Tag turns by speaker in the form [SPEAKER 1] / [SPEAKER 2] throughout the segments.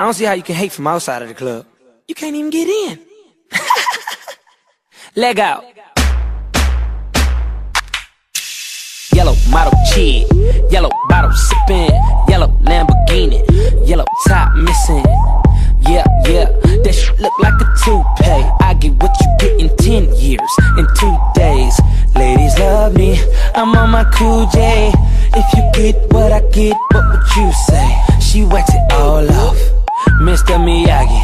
[SPEAKER 1] I don't see how you can hate from outside of the club. You can't even get in. Leg out. Yellow model kid, yellow bottle sipping, yellow Lamborghini, yellow top missing. Yeah, yeah, that shit look like a toupee. I get what you get in 10 years, in two days. Ladies love me, I'm on my cool J. If you get what I get, what would you say? She wets it all off, Mr. Miyagi.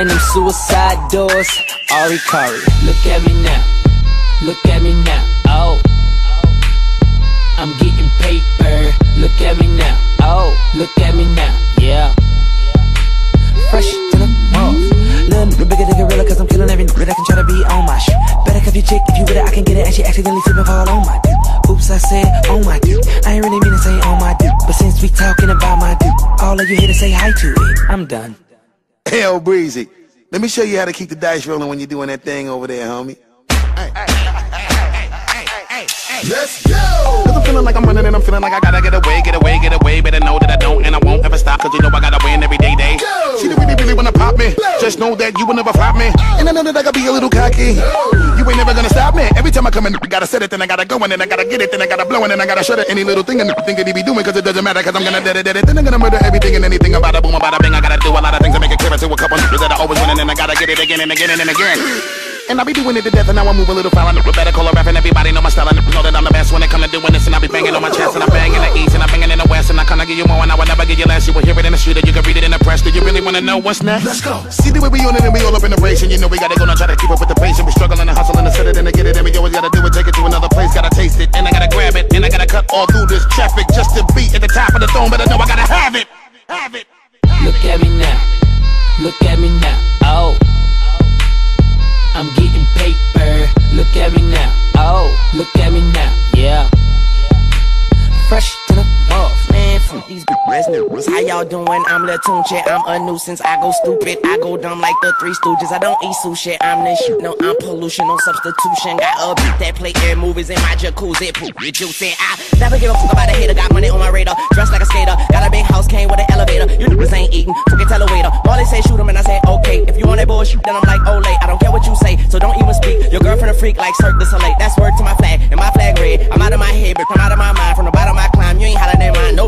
[SPEAKER 1] And them suicide doors, Ari Kari. Look at me now, look at me now, oh. I'm getting paper, look at me now, oh. Look at me now, yeah. Fresh to the mouth. Little nigga bigger than gorilla, cause I'm killing every nigga that can try to be on my shit. Better cuff your chick if you with it, I can get it, and she accidentally slip and fall on my dick. Oops, I said on my dick. I ain't really mean to say on my dick, but since we talking about my dick, all of you here to say hi to it. I'm done.
[SPEAKER 2] Hell, Breezy. Let me show you how to keep the dice rolling when you're doing that thing over there, homie.
[SPEAKER 3] Let's go!
[SPEAKER 2] Cause I'm feeling like I'm running and I'm feeling like I gotta get away, get away, get away. Better know that I don't and I won't ever stop. Cause you know I gotta win every day, day.
[SPEAKER 3] Go!
[SPEAKER 2] She really, really wanna pop me. Just know that you will never flop me. And I know that I gotta be a little cocky. You ain't never gonna stop me. Every time I come in, I gotta set it, then I gotta go, and then I gotta get it, then I gotta blow, and then I gotta shut it. Any little thing and think that he be doing, cause it doesn't matter, cause I'm gonna dead it, dead it. Then I'm gonna murder everything and anything about a boom, about a bing. I gotta do a lot of things to make it clear to a couple niggas that I always win, and then I gotta get it again and again and again. And I be doing it to death, and now I move a little foul. I better call a rap, and everybody know my style. And know that I'm the best when it come to doing this. And I be banging on my chest, and I bang in the east, and I banging in the west. And I kinda give you more, and I will never give you less. You will hear it in the street, and you can read it in the press. Do you really wanna know what's next?
[SPEAKER 3] Let's go.
[SPEAKER 2] See the way we on it, and we all up in the race. And you know we gotta go now, try to keep up with the pace. And we struggling and hustling to set it and to get it. And we always gotta do it, take it to another place. Gotta taste it, and I gotta grab it, and I gotta cut all through this traffic
[SPEAKER 1] y'all doing? I'm Lil Tunechi, I'm a nuisance. I go stupid, I go dumb like the Three Stooges. I don't eat sushi, I'm the shit. No, I'm pollution, no substitution. Got a beat that play air movies in my jacuzzi. Poop, you juicy. I never give a fuck about a hater. Got money on my radar, dressed like a skater. Got a big house, came with an elevator. You niggas ain't eating, fucking tell a waiter. Molly say shoot him, and I say okay. If you on that bullshit, then I'm like, oh, late. I don't care what you say, so don't even speak. Your girlfriend a freak like Cirque du Soleil. That's word to my flag, and my flag red. I'm out of my head, but I'm out of my mind. From the bottom I climb, you ain't hollering in mine. Nope,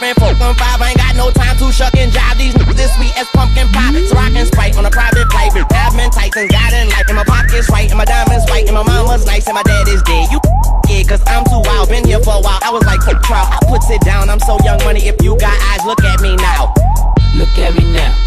[SPEAKER 1] And if they trippin', fuck them five. I ain't got no time to shuck and jive. These niggas this sweet as pumpkin pie. So rockin' Sprite on a private. With Admin Titans, got in life. And my pockets right, and my diamonds white. And my mama's nice, and my dad is dead. You yeah, cause I'm too wild. Been here for a while. I was like, trial. I puts it down. I'm so young money. If you got eyes, look at me now. Look at me now.